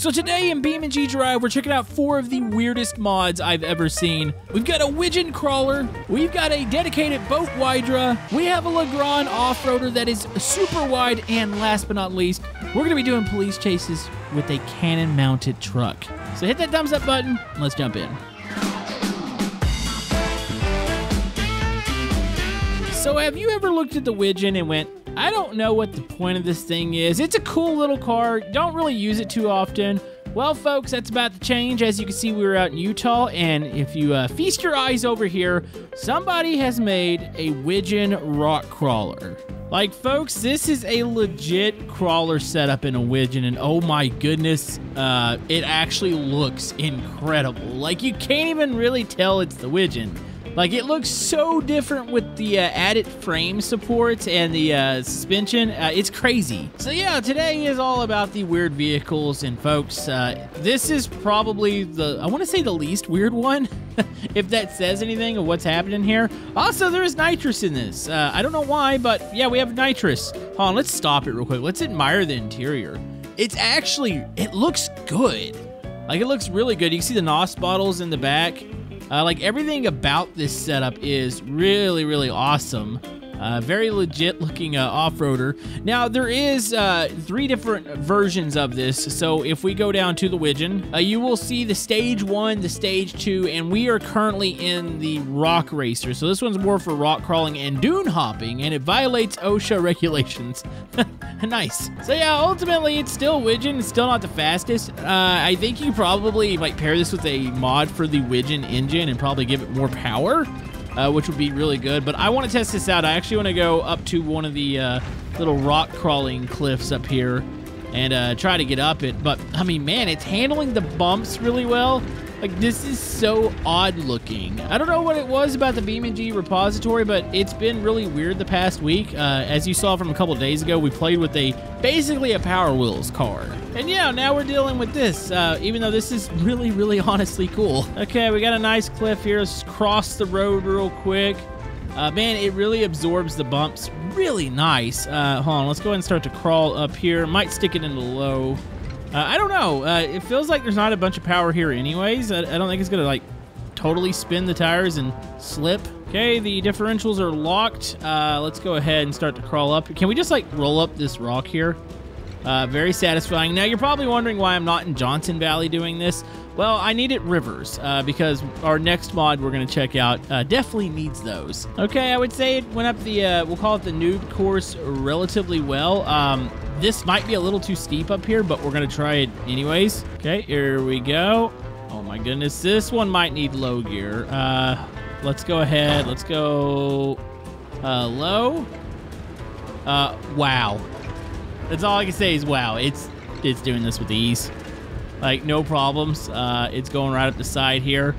So today in BeamNG Drive, we're checking out four of the weirdest mods I've ever seen. We've got a Wigeon Crawler, we've got a dedicated boat Wydra, we have a Legrand off-roader that is super wide, and last but not least, we're gonna be doing police chases with a cannon-mounted truck. So hit that thumbs up button, and let's jump in. So have you ever looked at the Wigeon and went, I don't know what the point of this thing is. It's a cool little car. Don't really use it too often. Well, folks, that's about to change. As you can see, we were out in Utah, and if you uh, feast your eyes over here, somebody has made a Wigeon rock crawler. Like, folks, this is a legit crawler setup in a Wigeon, and oh my goodness, uh, it actually looks incredible. Like, you can't even really tell it's the Wigeon. Like it looks so different with the uh, added frame supports and the uh, suspension. Uh, it's crazy. So yeah, today is all about the weird vehicles and folks. Uh, this is probably the I want to say the least weird one, if that says anything of what's happening here. Also, there is nitrous in this. Uh, I don't know why, but yeah, we have nitrous. Hold on, let's stop it real quick. Let's admire the interior. It's actually it looks good. Like it looks really good. You can see the NOS bottles in the back. Uh, like everything about this setup is really, really awesome. Uh, very legit looking uh, off-roader. Now there is uh, three different versions of this. So if we go down to the Wigeon, uh, you will see the stage one, the stage two, and we are currently in the rock racer. So this one's more for rock crawling and dune hopping, and it violates OSHA regulations. nice. So yeah, ultimately it's still Wigeon. It's still not the fastest. Uh, I think you probably might pair this with a mod for the Wigeon engine and probably give it more power uh, which would be really good. But I want to test this out. I actually want to go up to one of the uh, little rock crawling cliffs up here and uh, try to get up it. But, I mean, man, it's handling the bumps really well. Like, this is so odd looking. I don't know what it was about the BeamNG repository, but it's been really weird the past week. Uh, as you saw from a couple days ago, we played with a basically a Power Wheels car. And yeah, now we're dealing with this, uh, even though this is really, really honestly cool. Okay, we got a nice cliff here. Let's cross the road real quick. Uh, man, it really absorbs the bumps. Really nice. Uh, hold on, let's go ahead and start to crawl up here. Might stick it into low. Uh, I don't know. Uh, it feels like there's not a bunch of power here anyways. I, I don't think it's going to, like, totally spin the tires and slip. Okay, the differentials are locked. Uh, let's go ahead and start to crawl up. Can we just, like, roll up this rock here? Uh, very satisfying. Now, you're probably wondering why I'm not in Johnson Valley doing this. Well, I needed rivers uh, because our next mod we're going to check out uh, definitely needs those. Okay, I would say it went up the, uh, we'll call it the noob course relatively well. Um, this might be a little too steep up here, but we're going to try it anyways. Okay, here we go. Oh my goodness, this one might need low gear. Uh, let's go ahead. Let's go uh, low. Uh, wow. That's all I can say is wow. It's it's doing this with ease. Like, no problems. Uh, it's going right up the side here.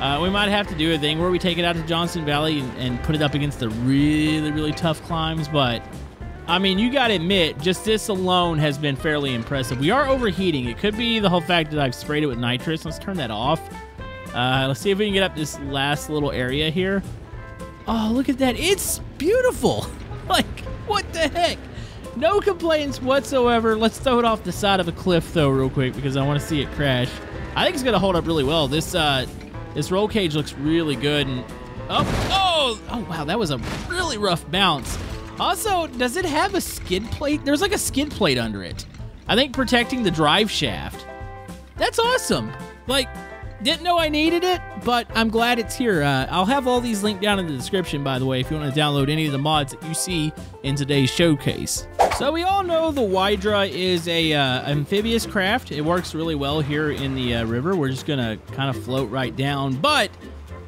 Uh, we might have to do a thing where we take it out to Johnson Valley and, and put it up against the really, really tough climbs, but I mean, you got to admit, just this alone has been fairly impressive. We are overheating. It could be the whole fact that I've sprayed it with nitrous. Let's turn that off. Uh, let's see if we can get up this last little area here. Oh, look at that. It's beautiful. like, what the heck? No complaints whatsoever. Let's throw it off the side of a cliff, though, real quick, because I want to see it crash. I think it's going to hold up really well. This uh, this roll cage looks really good. And Oh, oh, oh, wow. That was a really rough bounce. Also, does it have a skid plate? There's like a skid plate under it. I think protecting the drive shaft. That's awesome. Like, didn't know I needed it, but I'm glad it's here. Uh, I'll have all these linked down in the description, by the way, if you want to download any of the mods that you see in today's showcase. So we all know the Wydra is a uh, amphibious craft. It works really well here in the uh, river. We're just gonna kind of float right down, but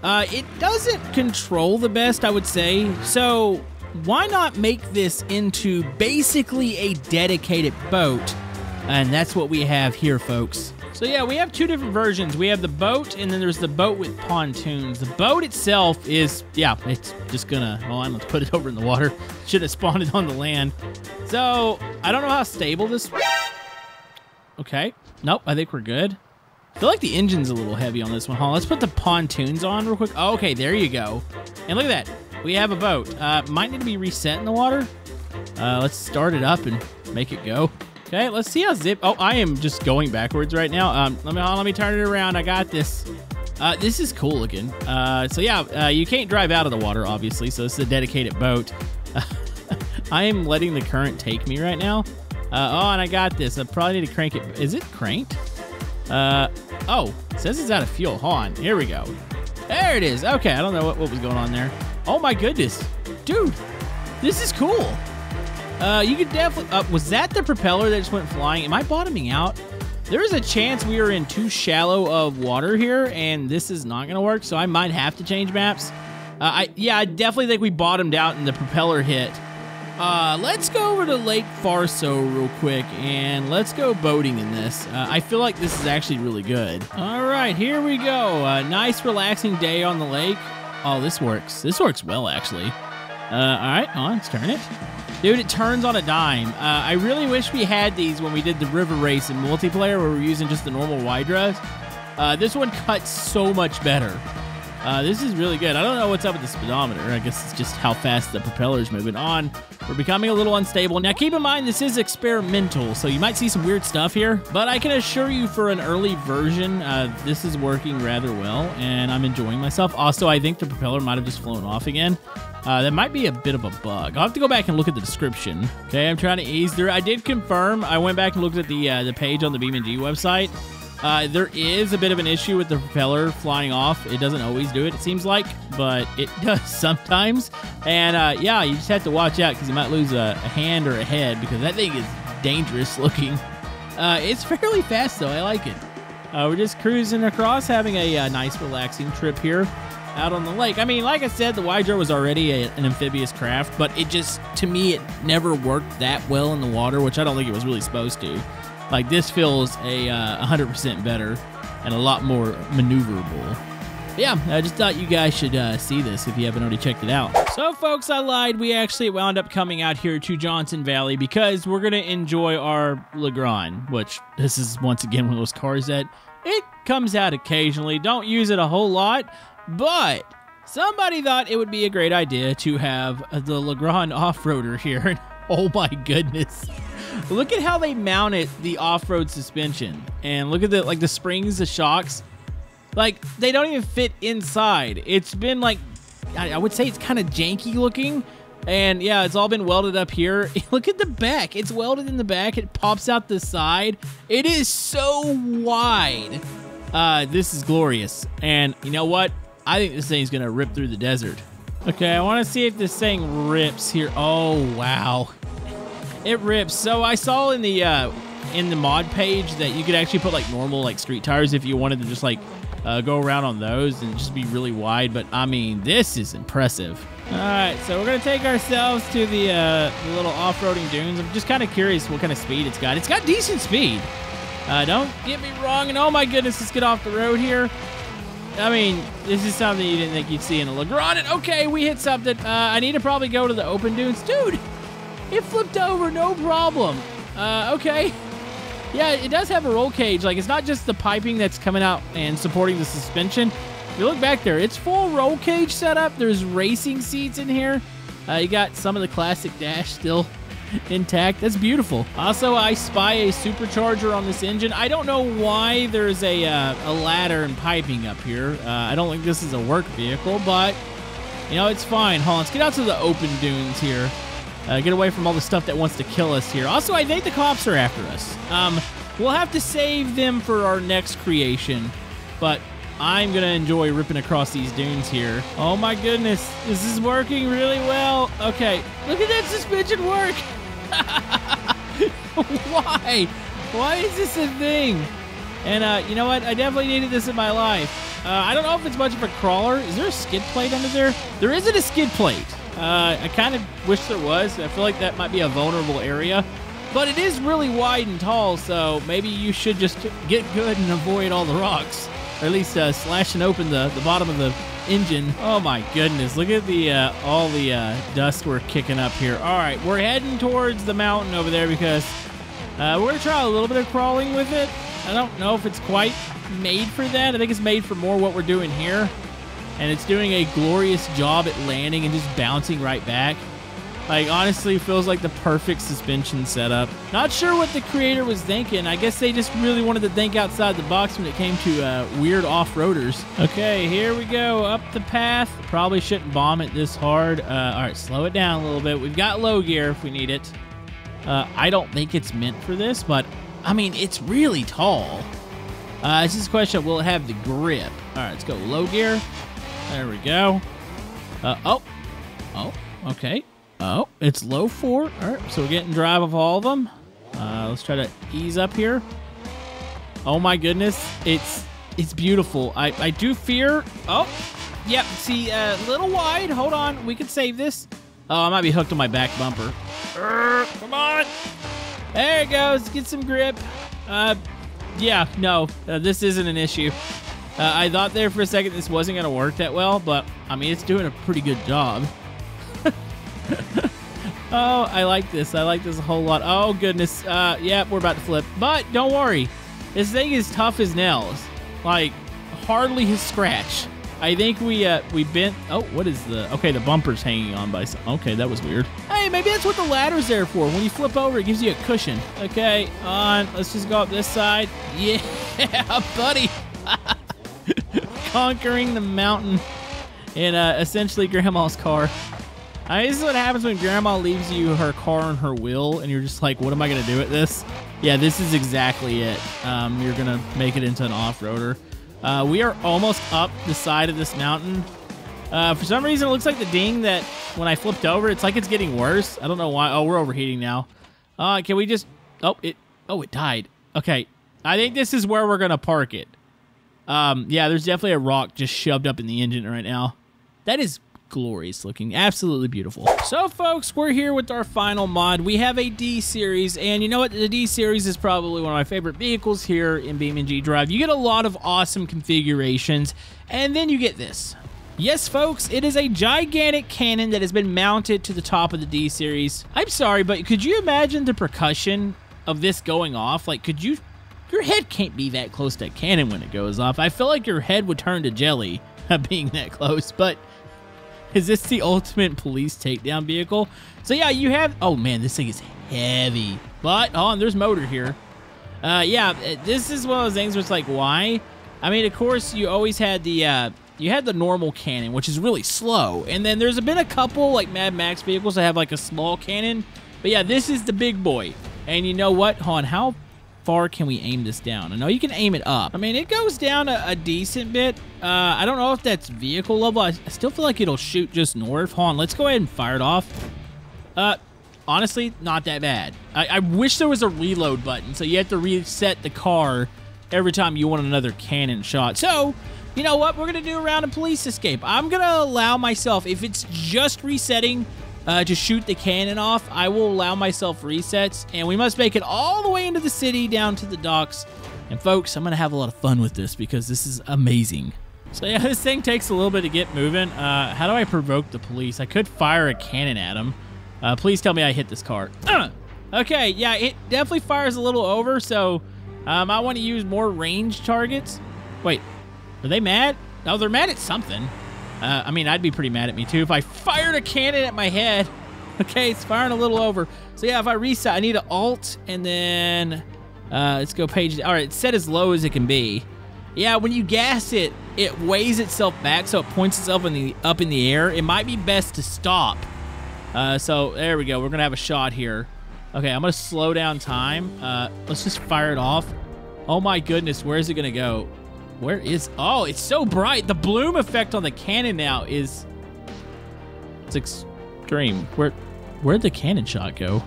uh, it doesn't control the best, I would say. So why not make this into basically a dedicated boat? And that's what we have here, folks. So yeah, we have two different versions. We have the boat, and then there's the boat with pontoons. The boat itself is, yeah, it's just gonna, hold on, let's put it over in the water. Should have spawned it on the land. So, I don't know how stable this... Okay. Nope, I think we're good. I feel like the engine's a little heavy on this one. On, let's put the pontoons on real quick. Oh, okay, there you go. And look at that. We have a boat. Uh, might need to be reset in the water. Uh, let's start it up and make it go. Okay, let's see how zip. Oh, I am just going backwards right now. Um, let me let me turn it around. I got this. Uh, this is cool looking. Uh, so yeah, uh, you can't drive out of the water, obviously. So this is a dedicated boat. I am letting the current take me right now. Uh, oh, and I got this. I probably need to crank it. Is it cranked? Uh, oh, it says it's out of fuel. Hold on. Here we go. There it is. Okay, I don't know what, what was going on there. Oh my goodness. Dude, this is cool. Uh, you could definitely. Uh, was that the propeller that just went flying? Am I bottoming out? There is a chance we are in too shallow of water here, and this is not going to work. So I might have to change maps. Uh, I yeah, I definitely think we bottomed out and the propeller hit. Uh, let's go over to Lake Farso real quick, and let's go boating in this. Uh, I feel like this is actually really good. All right, here we go. A nice, relaxing day on the lake. Oh, this works. This works well, actually. Uh, all right, on, let's turn it. Dude, it turns on a dime. Uh, I really wish we had these when we did the river race in multiplayer where we are using just the normal wide drives. Uh, this one cuts so much better. Uh, this is really good. I don't know what's up with the speedometer. I guess it's just how fast the propeller is moving on. We're becoming a little unstable. Now, keep in mind, this is experimental, so you might see some weird stuff here, but I can assure you for an early version, uh, this is working rather well, and I'm enjoying myself. Also, I think the propeller might have just flown off again. Uh, that might be a bit of a bug. I'll have to go back and look at the description. Okay, I'm trying to ease through. I did confirm. I went back and looked at the uh, the page on the BeamNG website. Uh, there is a bit of an issue with the propeller flying off. It doesn't always do it, it seems like, but it does sometimes. And uh, yeah, you just have to watch out because you might lose a, a, hand or a head because that thing is dangerous looking. Uh, it's fairly fast though. I like it. Uh, we're just cruising across, having a, uh, nice, relaxing trip here out on the lake. I mean, like I said, the Wydra was already a, an amphibious craft, but it just, to me, it never worked that well in the water, which I don't think it was really supposed to. Like this feels a uh, 100% better and a lot more maneuverable. yeah, I just thought you guys should uh, see this if you haven't already checked it out. So, folks, I lied. We actually wound up coming out here to Johnson Valley because we're going to enjoy our Legrand, which this is once again one of those cars that it comes out occasionally. Don't use it a whole lot, but somebody thought it would be a great idea to have the Legrand off-roader here. oh my goodness. Look at how they mounted the off-road suspension. And look at the like the springs, the shocks. Like they don't even fit inside. It's been like I, I would say it's kind of janky looking. And yeah, it's all been welded up here. Look at the back. It's welded in the back. It pops out the side. It is so wide. Uh, this is glorious. And you know what? I think this thing's to rip through the desert. Okay, I want to see if this thing rips here. Oh, wow. It rips. So I saw in the uh, in the mod page that you could actually put like normal like street tires if you wanted to just like uh, go around on those and just be really wide. But I mean, this is impressive. All right, so we're gonna take ourselves to the, uh, little off-roading dunes. I'm just kind of curious what kind of speed it's got. It's got decent speed. Uh, don't get me wrong. And oh my goodness, let's get off the road here. I mean, this is something you didn't think you'd see in a Legrand. Okay, we hit something. Uh, I need to probably go to the open dunes. Dude, it flipped over, no problem. Uh, okay. Yeah, it does have a roll cage. Like, it's not just the piping that's coming out and supporting the suspension. If you look back there, it's full roll cage setup. There's racing seats in here. Uh, you got some of the classic dash still intact. That's beautiful. Also, I spy a supercharger on this engine. I don't know why there's a, uh, a ladder and piping up here. Uh, I don't think this is a work vehicle, but, you know, it's fine. Hold on, let's get out to the open dunes here. Uh, get away from all the stuff that wants to kill us here. Also, I think the cops are after us. Um, we'll have to save them for our next creation, but I'm going to enjoy ripping across these dunes here. Oh my goodness, this is working really well. Okay, look at that suspension work. Why? Why is this a thing? And uh, you know what? I definitely needed this in my life. Uh, I don't know if it's much of a crawler. Is there a skid plate under there? There isn't a skid plate. Uh, I kind of wish there was. I feel like that might be a vulnerable area. But it is really wide and tall, so maybe you should just get good and avoid all the rocks. Or at least uh, slashing open the, the bottom of the engine. Oh my goodness, look at the uh, all the uh, dust we're kicking up here. All right, we're heading towards the mountain over there because uh, we're to try a little bit of crawling with it. I don't know if it's quite made for that. I think it's made for more what we're doing here and it's doing a glorious job at landing and just bouncing right back. Like, honestly, feels like the perfect suspension setup. Not sure what the creator was thinking. I guess they just really wanted to think outside the box when it came to uh, weird off-roaders. Okay, here we go, up the path. Probably shouldn't bomb it this hard. Uh, all right, slow it down a little bit. We've got low gear if we need it. Uh, I don't think it's meant for this, but, I mean, it's really tall. Uh, it's just a question, will it have the grip? All right, let's go low gear. There we go. Uh, oh, oh, okay. Oh, it's low four. All right, so we're getting drive of all of them. Uh, let's try to ease up here. Oh my goodness, it's it's beautiful. I, I do fear. Oh, yep. See, a uh, little wide. Hold on, we can save this. Oh, I might be hooked on my back bumper. come on. There it goes. Get some grip. Uh, yeah, no, uh, this isn't an issue. Uh, I thought there for a second this wasn't going to work that well, but I mean, it's doing a pretty good job. oh, I like this. I like this a whole lot. Oh, goodness. Uh, yeah, we're about to flip. But don't worry. This thing is tough as nails. Like, hardly his scratch. I think we uh we bent. Oh, what is the? Okay, the bumper's hanging on by. Some, okay, that was weird. Hey, maybe that's what the ladder's there for. When you flip over, it gives you a cushion. Okay, on. Let's just go up this side. Yeah, buddy. Conquering the mountain in uh, essentially Grandma's car. I mean, this is what happens when grandma leaves you her car and her wheel, and you're just like, what am I going to do with this? Yeah, this is exactly it. Um, you're going to make it into an off-roader. Uh, we are almost up the side of this mountain. Uh, for some reason, it looks like the ding that when I flipped over, it's like it's getting worse. I don't know why. Oh, we're overheating now. Uh, can we just... Oh, it... Oh, it died. Okay. I think this is where we're to park it. Um, yeah, there's definitely a rock just shoved up in the engine right now. That is glorious looking. Absolutely beautiful. So folks, we're here with our final mod. We have a D series and you know what? The D series is probably one of my favorite vehicles here in BeamNG Drive. You get a lot of awesome configurations and then you get this. Yes, folks, it is a gigantic cannon that has been mounted to the top of the D series. I'm sorry, but could you imagine the percussion of this going off? Like, could you... Your head can't be that close to a cannon when it goes off. I feel like your head would turn to jelly being that close, but is this the ultimate police takedown vehicle? So yeah, you have... Oh, man, this thing is heavy. But, oh, and there's motor here. Uh, yeah, this is one of those things where it's like, why? I mean, of course, you always had the... Uh, you had the normal cannon, which is really slow. And then there's been a couple, like, Mad Max vehicles that have, like, a small cannon. But yeah, this is the big boy. And you know what? Hold on, how far can we aim this down? I know you can aim it up. I mean, it goes down a, a decent bit. Uh, I don't know if that's vehicle level. I, I still feel like it'll shoot just north. Hold on, let's go ahead and fire it off. Uh, honestly, not that bad. I, I wish there was a reload button, so you have to reset the car every time you want another cannon shot. So, you know what? We're going to do a round of police escape. I'm going to allow myself, if it's just resetting uh, to shoot the cannon off, I will allow myself resets, and we must make it all the way into the city down to the docks. And folks, I'm going to have a lot of fun with this because this is amazing. So yeah, this thing takes a little bit to get moving. Uh, how do I provoke the police? I could fire a cannon at them. Uh, please tell me I hit this car. Okay, yeah, it definitely fires a little over, so um, I want to use more range targets. Wait, are they mad? No, they're mad at something. Uh, I mean, I'd be pretty mad at me too if I fired a cannon at my head. Okay, it's firing a little over. So yeah, if I reset, I need an alt and then uh, let's go page. All right, set as low as it can be. Yeah, when you gas it, it weighs itself back, so it points itself in the up in the air. It might be best to stop. Uh, so there we go. We're gonna have a shot here. Okay, I'm gonna slow down time. Uh, let's just fire it off. Oh my goodness, where is it gonna go? Where is... Oh, it's so bright. The bloom effect on the cannon now is... It's extreme. Where, where'd the cannon shot go?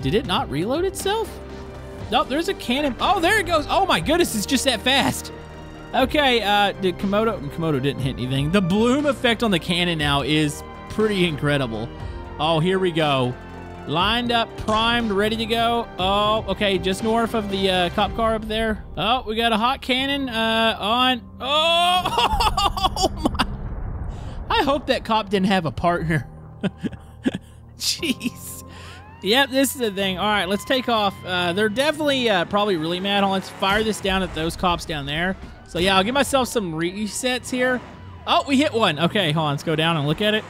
Did it not reload itself? No, there's a cannon. Oh, there it goes. Oh my goodness, it's just that fast. Okay, uh, did Camodo... Camodo didn't hit anything. The bloom effect on the cannon now is pretty incredible. Oh, here we go. Lined up, primed, ready to go. Oh, okay, just north of the uh, cop car up there. Oh, we got a hot cannon uh, on. Oh, oh my. I hope that cop didn't have a partner. Jeez. Yep, this is the thing. All right, let's take off. Uh, they're definitely uh, probably really mad. Let's fire this down at those cops down there. So yeah, I'll give myself some resets here. Oh, we hit one. Okay, hold on. Let's go down and look at it.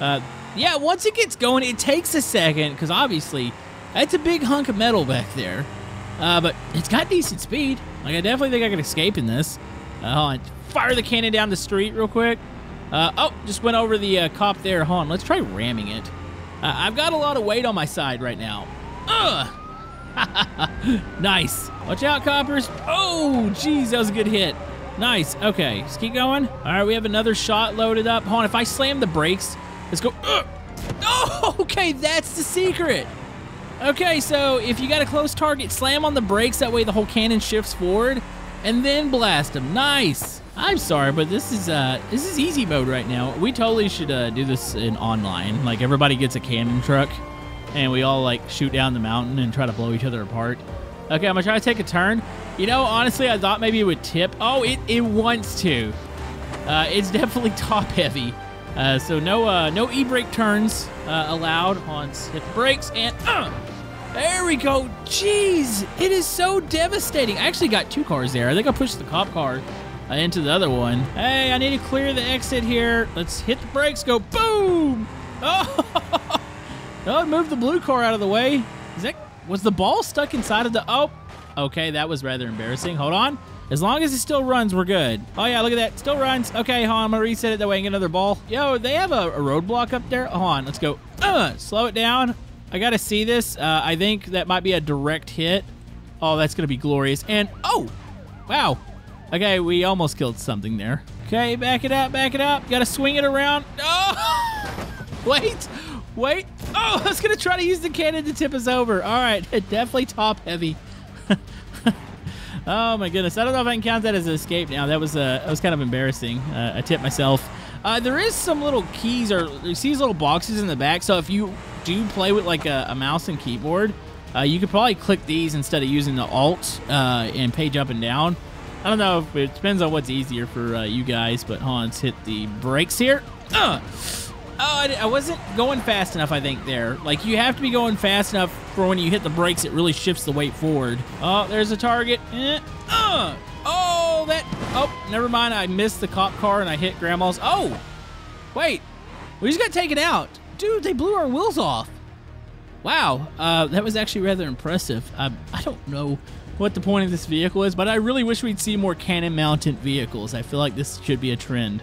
Uh, Yeah, once it gets going, it takes a second because obviously that's a big hunk of metal back there. Uh, but it's got decent speed. Like, I definitely think I can escape in this. Uh, hold on. Fire the cannon down the street real quick. Uh, oh, just went over the uh, cop there. Hold on. Let's try ramming it. Uh, I've got a lot of weight on my side right now. Ugh. nice. Watch out, coppers. Oh, jeez, that was a good hit. Nice. Okay, let's keep going. All right, we have another shot loaded up. Hold on, if I slam the brakes, let's go. Ugh. Oh, okay, that's the secret. Okay, so if you got a close target, slam on the brakes. That way the whole cannon shifts forward, and then blast them. Nice. I'm sorry, but this is uh this is easy mode right now. We totally should uh, do this in online. Like everybody gets a cannon truck, and we all like shoot down the mountain and try to blow each other apart. Okay, I'm gonna try to take a turn. You know, honestly, I thought maybe it would tip. Oh, it it wants to. Uh, it's definitely top heavy. Uh, so no uh, no e-brake turns uh, allowed. On hit the brakes and uh, there we go. Jeez, it is so devastating. I actually got two cars there. I think I pushed the cop car uh, into the other one. Hey, I need to clear the exit here. Let's hit the brakes. Go boom. Oh, oh, move the blue car out of the way. Is that was the ball stuck inside of the? Oh, okay, that was rather embarrassing. Hold on. As long as it still runs, we're good. Oh, yeah, look at that. Still runs. Okay, hold on. I'm to reset it that way and get another ball. Yo, they have a, a roadblock up there. Hold on. Let's go. Uh, slow it down. I got to see this. Uh, I think that might be a direct hit. Oh, that's to be glorious. And, oh, wow. Okay, we almost killed something there. Okay, back it up, back it up. Got to swing it around. Oh, wait, wait. Oh, I was to try to use the cannon to tip us over. All right, definitely top heavy. Oh my goodness! I don't know if I can count that as an escape now. That was uh, that was kind of embarrassing. Uh, I tipped myself. Uh, there is some little keys or these little boxes in the back. So if you do play with like a, a mouse and keyboard, uh, you could probably click these instead of using the Alt uh, and page up and down. I don't know it depends on what's easier for uh, you guys, but let's hit the brakes here. Uh. Oh, I, I, wasn't going fast enough, I think, there. Like, you have to be going fast enough for when you hit the brakes, it really shifts the weight forward. Oh, there's a target. Eh, uh, oh, that... Oh, never mind. I missed the cop car and I hit Grandma's. Oh, wait. We just got taken out. Dude, they blew our wheels off. Wow, uh, that was actually rather impressive. I, I don't know what the point of this vehicle is, but I really wish we'd see more cannon-mounted vehicles. I feel like this should be a trend.